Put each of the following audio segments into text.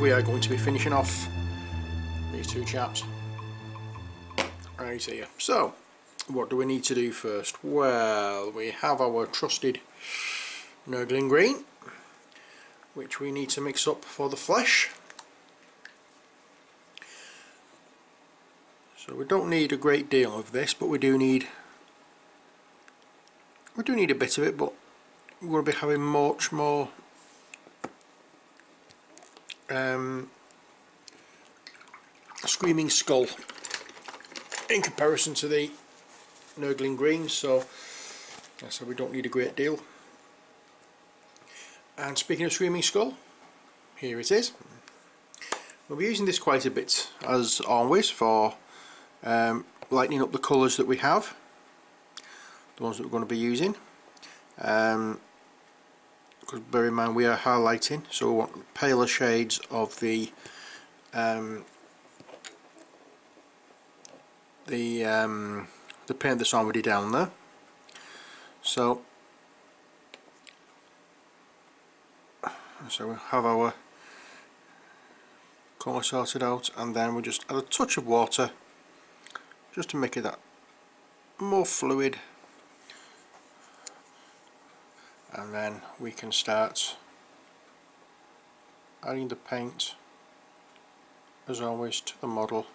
we are going to be finishing off these two chaps. Right here. So what do we need to do first? Well we have our trusted Nurgling green which we need to mix up for the flesh. So we don't need a great deal of this but we do need we do need a bit of it but we're going to be having much more um, Screaming Skull in comparison to the Nurgling Greens so so we don't need a great deal. And speaking of Screaming Skull here it is. We'll be using this quite a bit as always for um, lightening up the colours that we have the ones that we're going to be using. Um, because bear in mind we are highlighting so we want paler shades of the um, the um, the paint that's already down there. So so we have our colour sorted out and then we just add a touch of water just to make it that more fluid and then we can start adding the paint as always to the model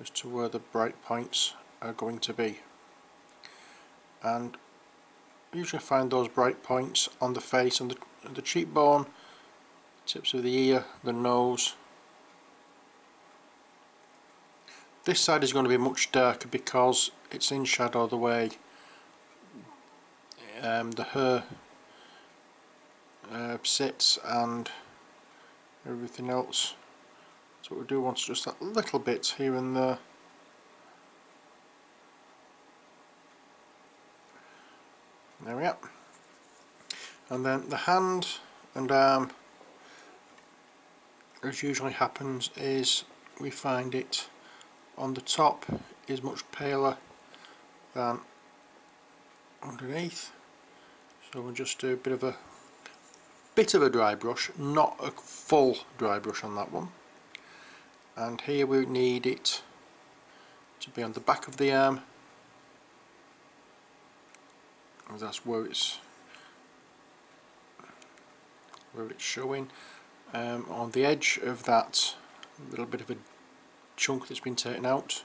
as to where the bright points are going to be. And usually find those bright points on the face and the, the cheekbone tips of the ear, the nose. This side is going to be much darker because it's in shadow the way um, the hair uh, sits and everything else. So we do want just that little bit here and there. There we are. And then the hand and arm as usually happens is we find it on the top is much paler than underneath. So we'll just do a bit of a bit of a dry brush, not a full dry brush on that one. And here we need it to be on the back of the arm. That's where it's where it's showing. Um, on the edge of that little bit of a chunk that's been taken out,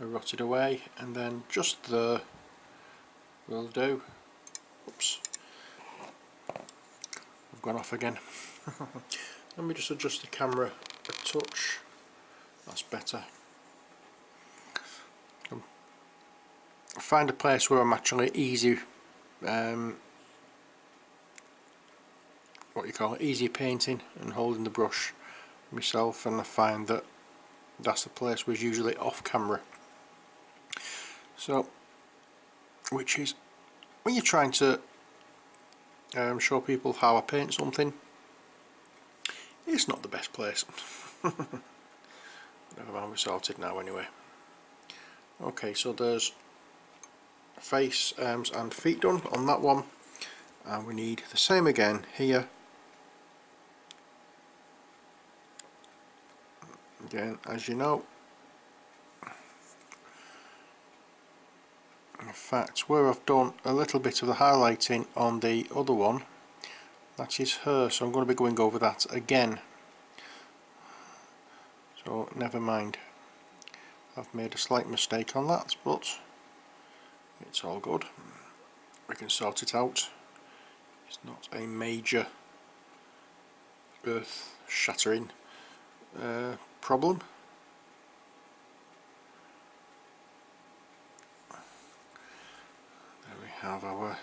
rotted away, and then just there will do. Oops gone off again. Let me just adjust the camera a touch. That's better. Find a place where I'm actually easy, um, what you call it, easy painting and holding the brush myself and I find that that's the place where usually off camera. So, which is when you're trying to um, show people how I paint something. It's not the best place. Never mind we're sorted now anyway. Okay so there's face, arms and feet done on that one. And we need the same again here. Again as you know in fact where I've done a little bit of the highlighting on the other one that is her so I'm going to be going over that again. So never mind. I've made a slight mistake on that but it's all good. We can sort it out. It's not a major earth shattering uh, problem have our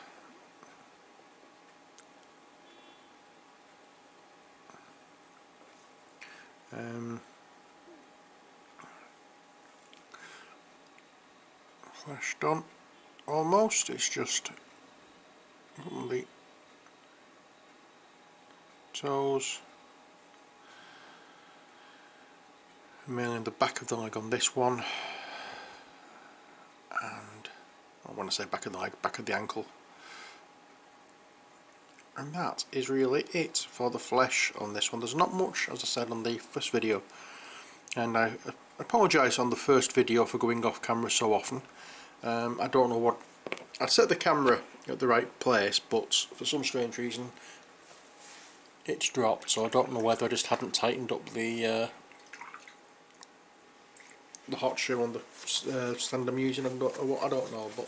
um, flash done almost it's just the toes. Mainly the back of the leg on this one and I want to say back of the leg, back of the ankle. And that is really it for the flesh on this one. There's not much as I said on the first video. And I apologise on the first video for going off camera so often. Um, I don't know what I set the camera at the right place but for some strange reason it's dropped so I don't know whether I just hadn't tightened up the uh, the hot shoe on the uh, stand I'm using what I don't know but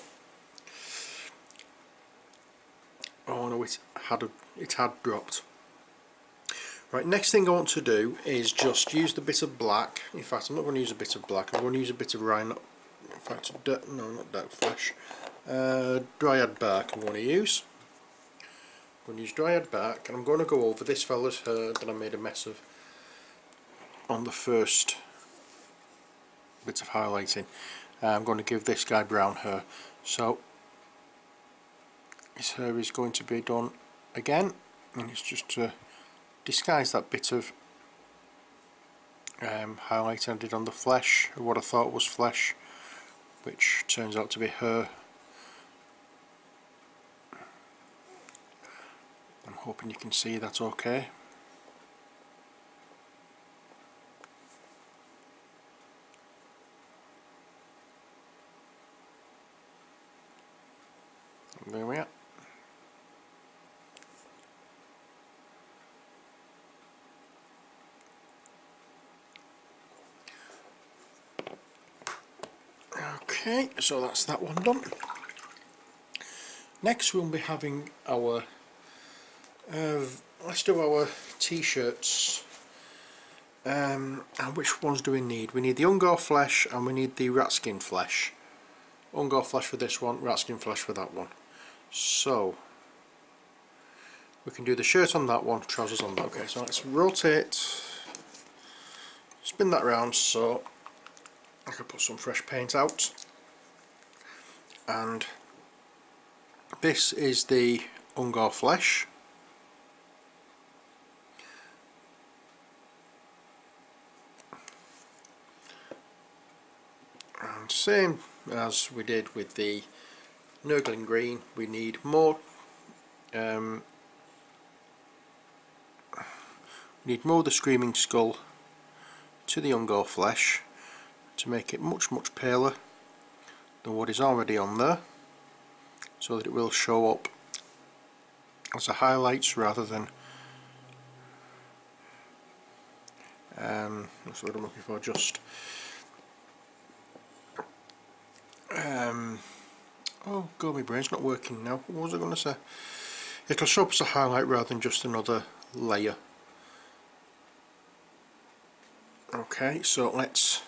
oh no it had a, it had dropped. Right next thing I want to do is just use the bit of black. In fact I'm not going to use a bit of black I'm going to use a bit of rhino in fact no not dark flesh. Uh, dryad bark I'm going to use. I'm going to use dryad bark and I'm going to go over this fella's hair that I made a mess of on the first bit of highlighting. Uh, I'm going to give this guy brown hair. So hair is going to be done again and it's just to disguise that bit of um, highlighting I did on the flesh what I thought was flesh which turns out to be her. I'm hoping you can see that okay. There we are Okay, so that's that one done. Next we'll be having our uh, let's do our t-shirts um, and which ones do we need? We need the ungor flesh and we need the rat skin flesh. ungor flesh for this one, rat skin flesh for that one. So we can do the shirt on that one, trousers on that. Okay, so let's rotate, spin that round so I can put some fresh paint out and this is the ungor flesh. And same as we did with the Nurgling green we need more um, we need more of the Screaming Skull to the Ungor flesh to make it much much paler than what is already on there so that it will show up as a highlights rather than um, that's what I'm looking for just um, oh god my brain's not working now. What was I going to say? It'll show up as a highlight rather than just another layer. Okay so let's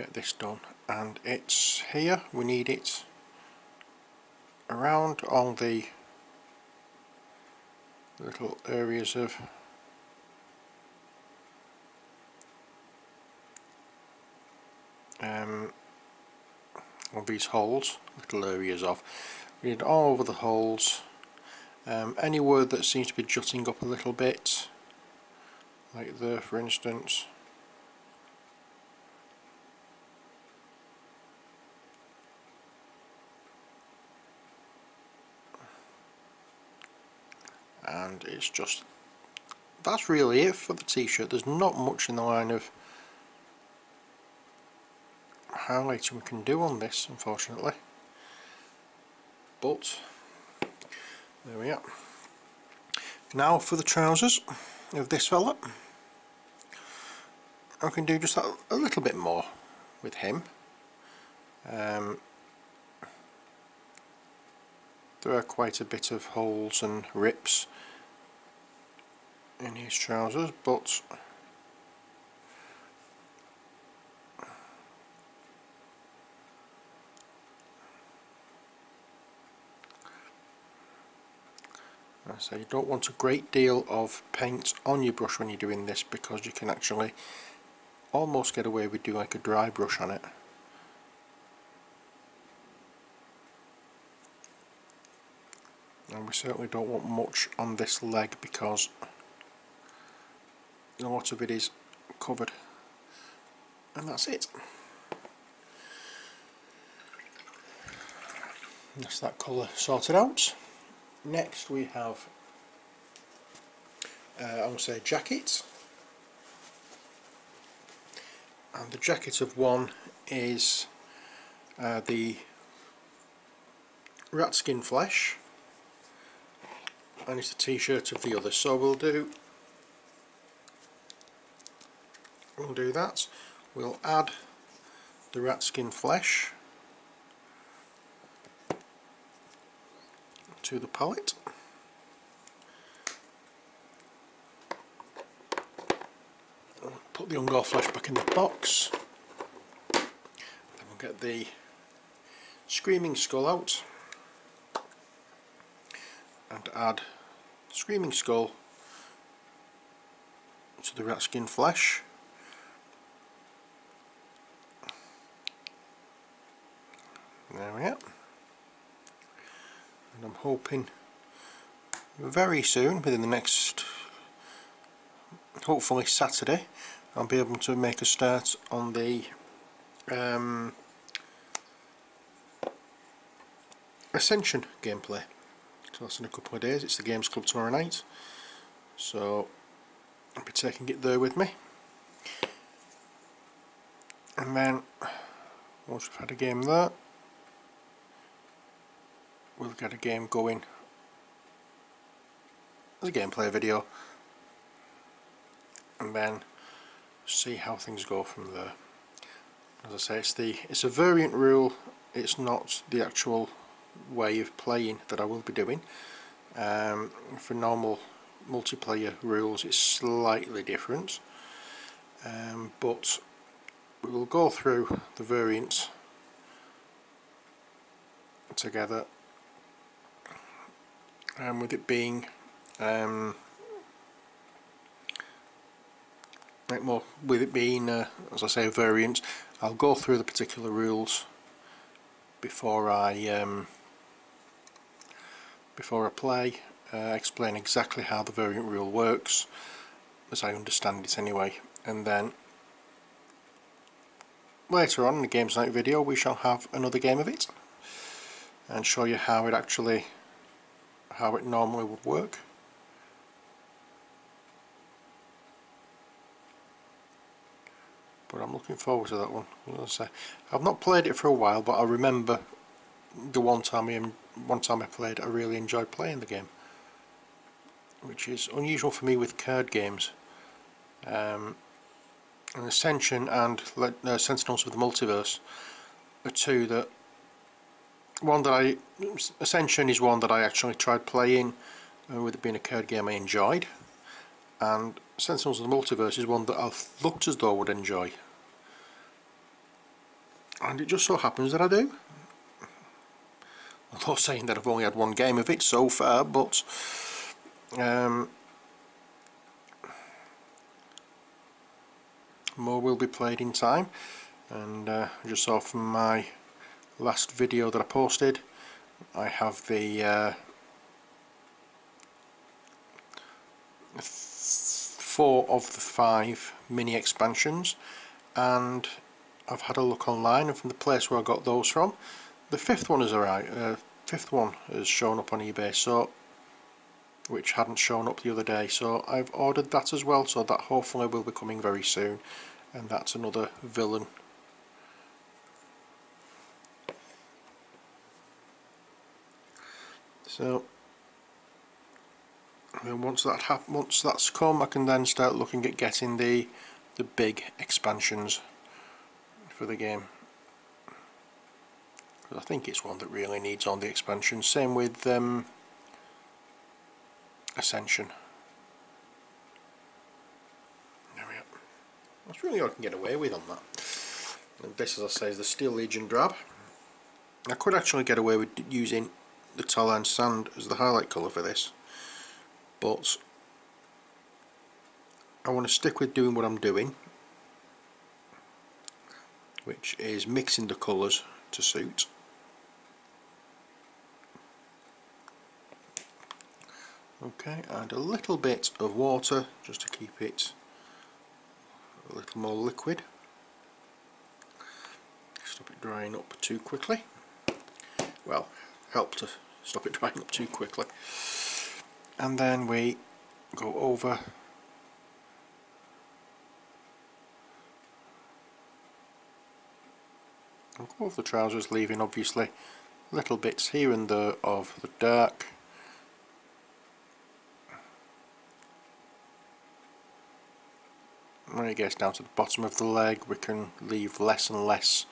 get this done and it's here we need it around all the little areas of um, of these holes, little areas of. We need all over the holes. Um, anywhere that seems to be jutting up a little bit, like there for instance. and it's just that's really it for the t-shirt. There's not much in the line of highlighting we can do on this unfortunately. But there we are. Now for the trousers of this fella. I can do just a, a little bit more with him. Um, there are quite a bit of holes and rips in his trousers but so you don't want a great deal of paint on your brush when you're doing this because you can actually almost get away with doing like a dry brush on it. And we certainly don't want much on this leg because a lot of it is covered. And that's it. That's that colour sorted out. Next we have uh, I will say jackets. And the jacket of one is uh, the rat skin flesh. And it's the t-shirt of the other. So we'll do we'll do that. We'll add the rat skin flesh to the palette put the Ungor flesh back in the box. Then we'll get the Screaming Skull out and add Screaming Skull to the rat skin flesh there we are and I'm hoping very soon within the next hopefully Saturday I'll be able to make a start on the um, Ascension gameplay. So that's in a couple of days. It's the Games Club tomorrow night. So I'll be taking it there with me. And then once we've had a game there we'll get a game going. As a gameplay video. And then see how things go from there. As I say it's the it's a variant rule. It's not the actual way of playing that I will be doing. Um, for normal multiplayer rules it's slightly different. Um, but we will go through the variants together and with it being um, like more with it being uh, as I say a variant I'll go through the particular rules before I um, before I play uh, explain exactly how the variant rule works as I understand it anyway. And then later on in the games night video we shall have another game of it and show you how it actually how it normally would work. But I'm looking forward to that one I say, I've not played it for a while but I remember the one time I, one time I played I really enjoyed playing the game which is unusual for me with card games. Um, and Ascension and uh, Sentinels of the Multiverse are two that one that I Ascension is one that I actually tried playing uh, with it being a card game I enjoyed. And Sentinels of the Multiverse is one that I've looked as though I would enjoy. And it just so happens that I do. Although saying that I've only had one game of it so far but um, more will be played in time. And uh, just from my last video that I posted. I have the uh, four of the five mini expansions and I've had a look online and from the place where I got those from. The fifth one is alright uh, fifth one has shown up on eBay so which hadn't shown up the other day so I've ordered that as well so that hopefully will be coming very soon and that's another villain So once that hap once that's come I can then start looking at getting the the big expansions for the game. I think it's one that really needs on the expansion. Same with um, Ascension. There we are. That's really all I can get away with on that. And this, as I say, is the Steel Legion Drab. I could actually get away with using the Tallarn Sand as the highlight colour for this but I want to stick with doing what I'm doing which is mixing the colours to suit. Okay and a little bit of water just to keep it a little more liquid. Stop it drying up too quickly. Well help to stop it drying up too quickly. And then we go over go over the trousers leaving obviously little bits here and there of the dark. When it gets down to the bottom of the leg we can leave less and less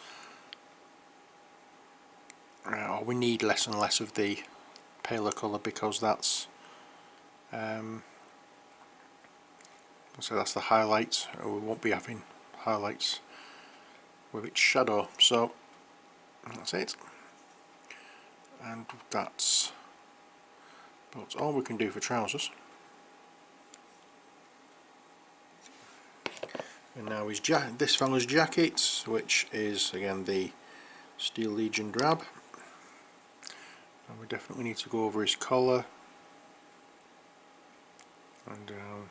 we need less and less of the paler colour because that's um, so that's the highlight we won't be having highlights with its shadow. So that's it. And that's about all we can do for trousers. And now his ja this fellow's jacket which is again the Steel Legion drab and we definitely need to go over his collar and down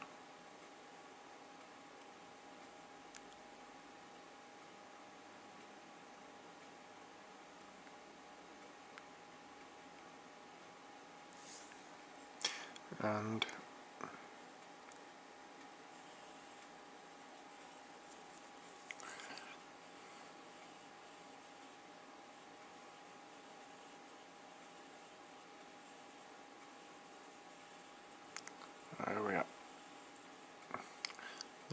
and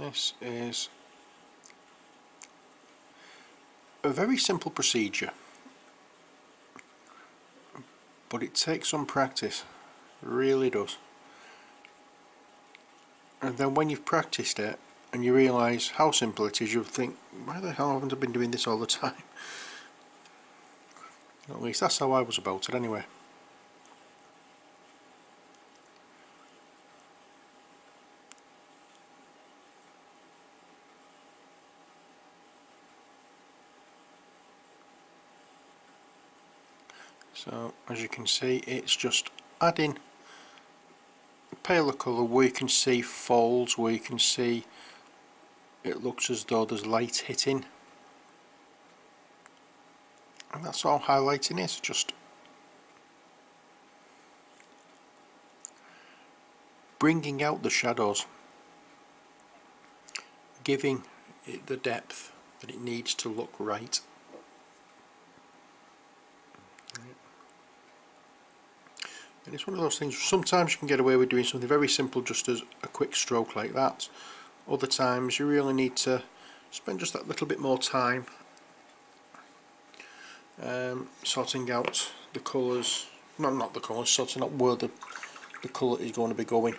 this is a very simple procedure but it takes some practice really does. And then when you've practiced it and you realise how simple it is you'll think why the hell haven't I been doing this all the time? At least that's how I was about it anyway so as you can see it's just adding paler colour. Where you can see folds, where you can see it looks as though there's light hitting. And that's all highlighting is just bringing out the shadows giving it the depth that it needs to look right and it's one of those things sometimes you can get away with doing something very simple just as a quick stroke like that. Other times you really need to spend just that little bit more time um, sorting out the colours. No not the colours sorting out where the, the colour is going to be going.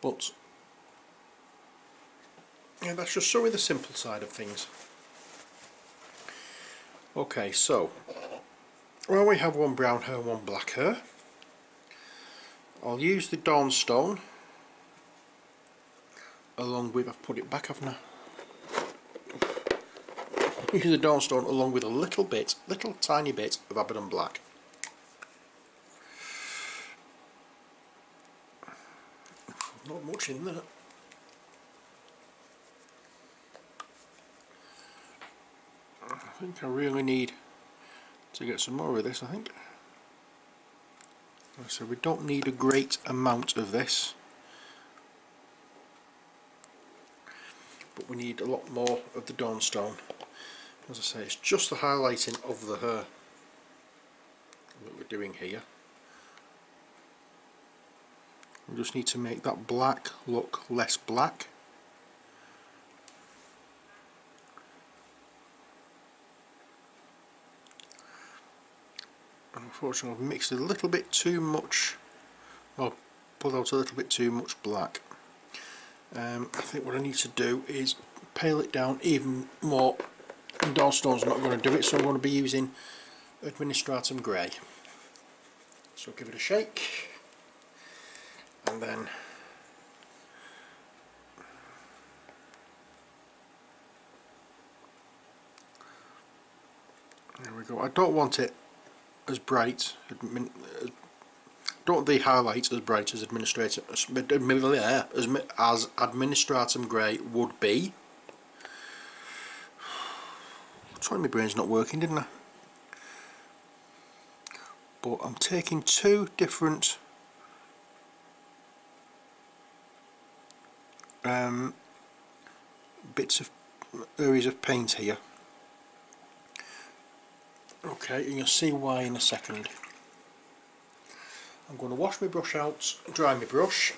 But yeah that's just showing the simple side of things. Okay so well we have one brown hair one black hair I'll use the Dawnstone along with, I've put it back haven't I? Use the Dawnstone along with a little bit, little tiny bit of Abaddon Black. Not much in there. I think I really need to get some more of this I think so we don't need a great amount of this but we need a lot more of the Dawnstone. As I say it's just the highlighting of the hair that we're doing here. We just need to make that black look less black unfortunately I've mixed a little bit too much well pulled out a little bit too much black. Um, I think what I need to do is pale it down even more and Dawnstone's not going to do it so I'm going to be using Administratum Grey. So give it a shake and then there we go. I don't want it as bright uh, don't the highlights as bright as administrator as, as administratum grey would be? Sorry my brain's not working didn't I? But I'm taking two different um, bits of areas of paint here okay and you'll see why in a second. I'm going to wash my brush out dry my brush.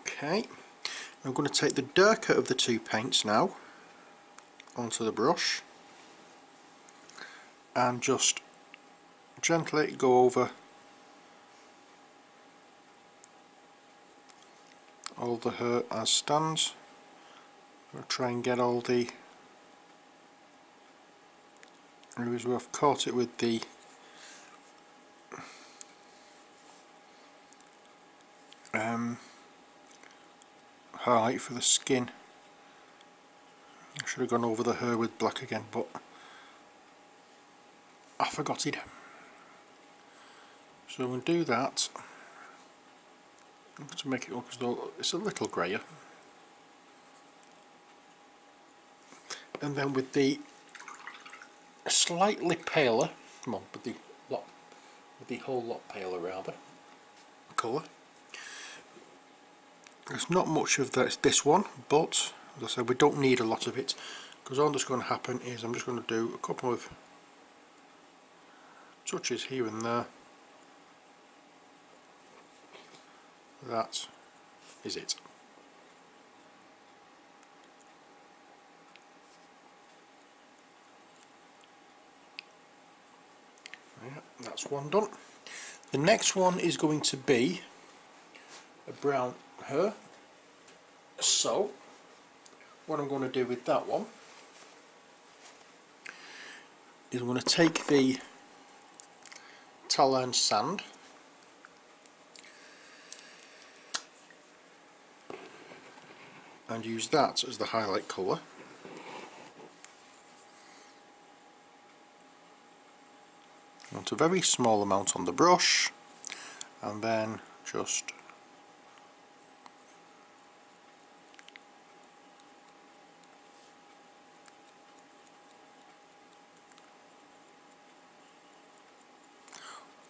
Okay I'm going to take the darker of the two paints now onto the brush and just gently go over all the hair as stands. I'll try and get all the where I've caught it with the um, highlight for the skin. I should have gone over the hair with black again but I forgot it. So we'll do that. To make it look as though it's a little greyer. And then with the slightly paler come on with the lot with the whole lot paler rather colour. There's not much of this, this one but as I said we don't need a lot of it because all that's going to happen is I'm just going to do a couple of touches here and there. That is it yeah, that's one done. The next one is going to be a brown her so what I'm going to do with that one is I'm going to take the Tallarn sand and use that as the highlight colour want a very small amount on the brush. And then just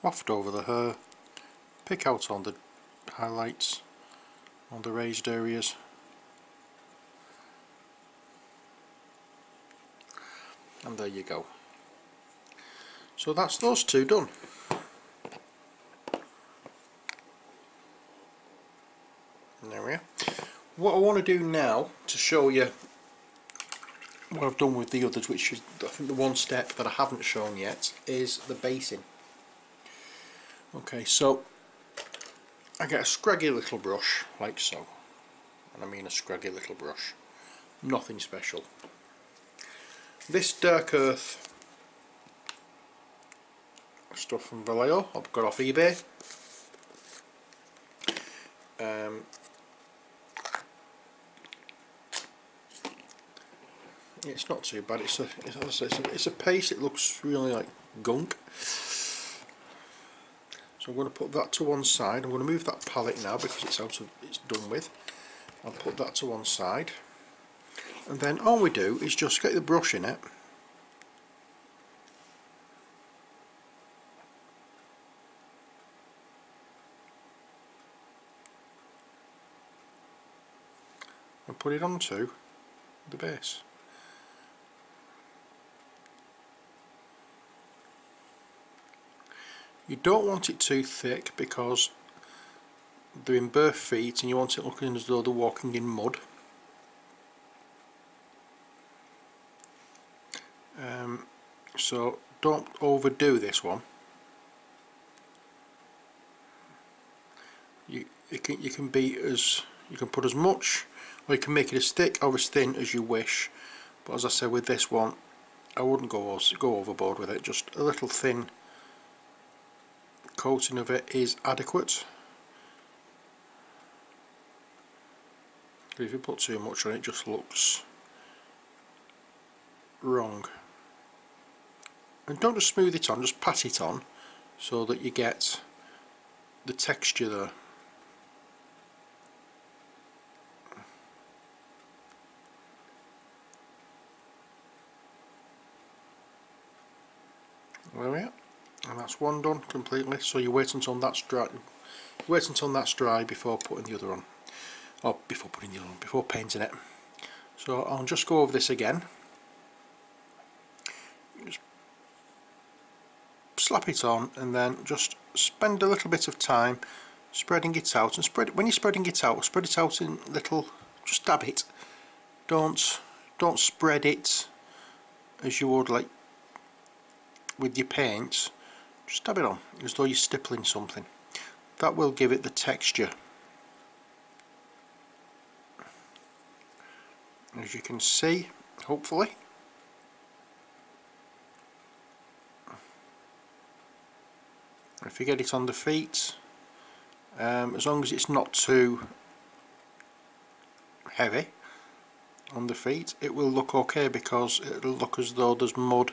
waft over the hair, pick out on the highlights on the raised areas. And there you go so that's those two done there we are what I want to do now to show you what I've done with the others which is I think the one step that I haven't shown yet is the basing Okay, so I get a scraggy little brush, like so. And I mean a scraggy little brush. Nothing special. This dark earth stuff from Vallejo, I've got off eBay. Um, it's not too bad. It's a it's a, it's a paste. It looks really like gunk. So I'm going to put that to one side. I'm going to move that palette now because it's out of it's done with. I'll put that to one side. And then all we do is just get the brush in it. And put it onto the base. You don't want it too thick because they're in bare feet and you want it looking as though they're walking in mud. Um, so don't overdo this one. You, you can you can be as you can put as much or you can make it as thick or as thin as you wish. But as I said with this one I wouldn't go go overboard with it. Just a little thin coating of it is adequate. If you put too much on it just looks wrong. And don't just smooth it on just pat it on so that you get the texture there There we are. And that's one done completely. So you wait until that's dry. Wait until that's dry before putting the other on. Or before putting the other on, before painting it. So I'll just go over this again. Just slap it on and then just spend a little bit of time spreading it out and spread when you're spreading it out spread it out in little just dab it don't don't spread it as you would like with your paint just dab it on as though you're stippling something. That will give it the texture. As you can see hopefully. If you get it on the feet um, as long as it's not too heavy on the feet it will look okay because it'll look as though there's mud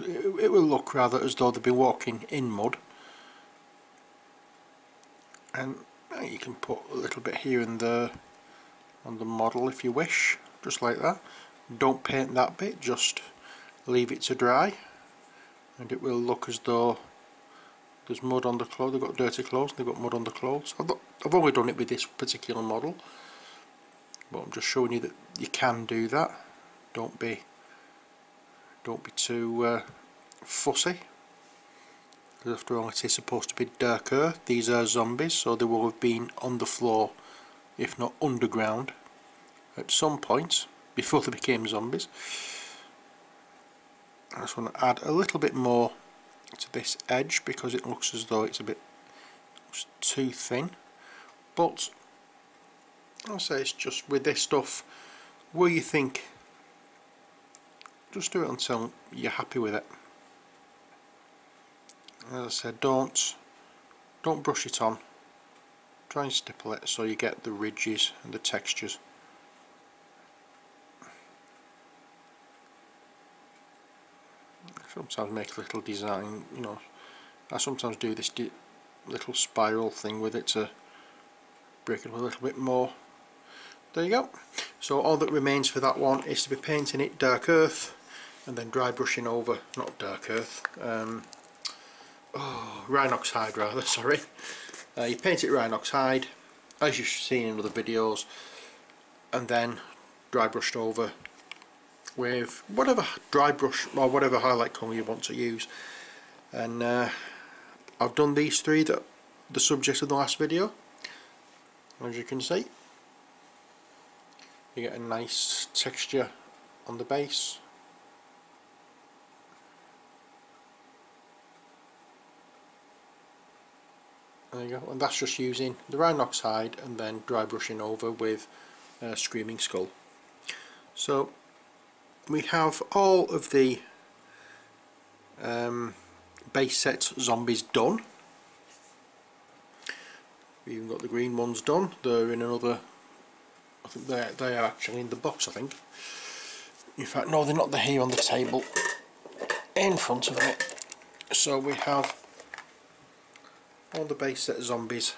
it will look rather as though they've been walking in mud. And eh, you can put a little bit here and there on the model if you wish just like that. Don't paint that bit just leave it to dry. And it will look as though there's mud on the clothes, they've got dirty clothes, they've got mud on the clothes. I've, I've only done it with this particular model but I'm just showing you that you can do that. Don't be don't be too uh, fussy. After all it is supposed to be dark earth. These are zombies so they will have been on the floor if not underground at some point before they became zombies. I just want to add a little bit more to this edge because it looks as though it's a bit too thin. But I'll say it's just with this stuff where you think just do it until you're happy with it. As I said don't don't brush it on. Try and stipple it so you get the ridges and the textures. Sometimes make a little design you know. I sometimes do this little spiral thing with it to break it a little bit more. There you go. So all that remains for that one is to be painting it dark earth and then dry brushing over not dark earth. Um, oh, Rhinox hide rather sorry. Uh, you paint it Rhinox hide as you've seen in other videos and then dry brushed over with whatever dry brush or whatever highlight colour you want to use. And uh, I've done these three that the subject of the last video as you can see. You get a nice texture on the base there you go. And that's just using the Rhinox hide and then dry brushing over with uh, Screaming Skull. So we have all of the um, base set zombies done. We've even got the green ones done. They're in another I think they they are actually in the box I think. In fact no they're not. They're here on the table in front of me. So we have all the base set of zombies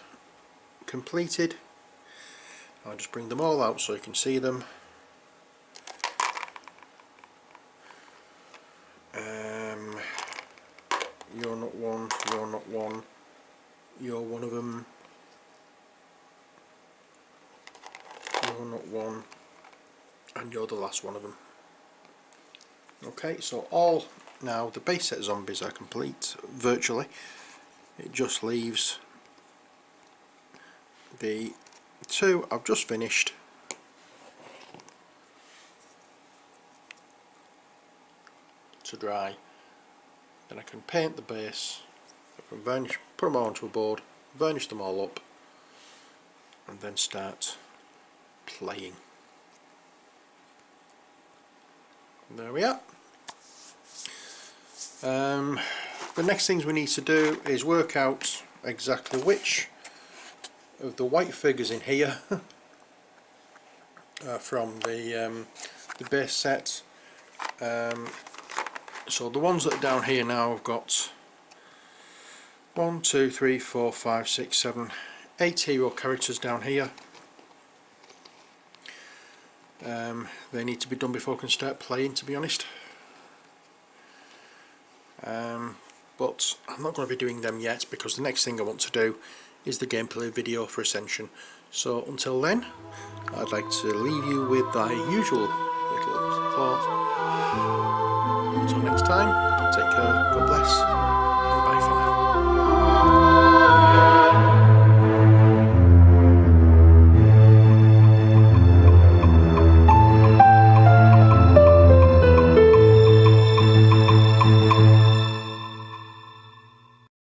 completed. I'll just bring them all out so you can see them. Um, you're not one, you're not one you're one of them you're not one and you're the last one of them okay so all now the base set zombies are complete virtually it just leaves the two I've just finished. To dry. Then I can paint the base. I can varnish, put them all onto a board varnish them all up and then start playing. There we are. Um, the next things we need to do is work out exactly which of the white figures in here from the, um, the base set. Um, so the ones that are down here now have got one, two, three, four, five, six, seven, eight hero characters down here. Um, they need to be done before I can start playing to be honest. Um, but I'm not going to be doing them yet because the next thing I want to do is the gameplay video for Ascension. So until then I'd like to leave you with my usual little thought. Until next time take care God bless